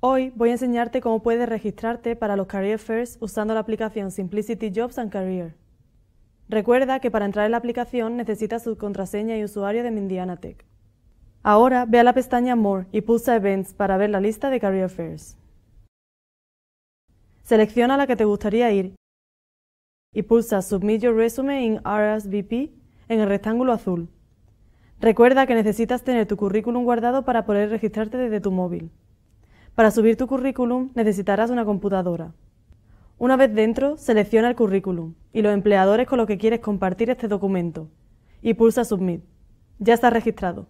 Hoy voy a enseñarte cómo puedes registrarte para los Career Fairs usando la aplicación Simplicity Jobs and Career. Recuerda que para entrar en la aplicación necesitas tu contraseña y usuario de Mindiana Tech. Ahora ve a la pestaña More y pulsa Events para ver la lista de Career Fairs. Selecciona la que te gustaría ir y pulsa Submit Your Resume in RSVP en el rectángulo azul. Recuerda que necesitas tener tu currículum guardado para poder registrarte desde tu móvil. Para subir tu currículum necesitarás una computadora. Una vez dentro, selecciona el currículum y los empleadores con los que quieres compartir este documento y pulsa Submit. Ya está registrado.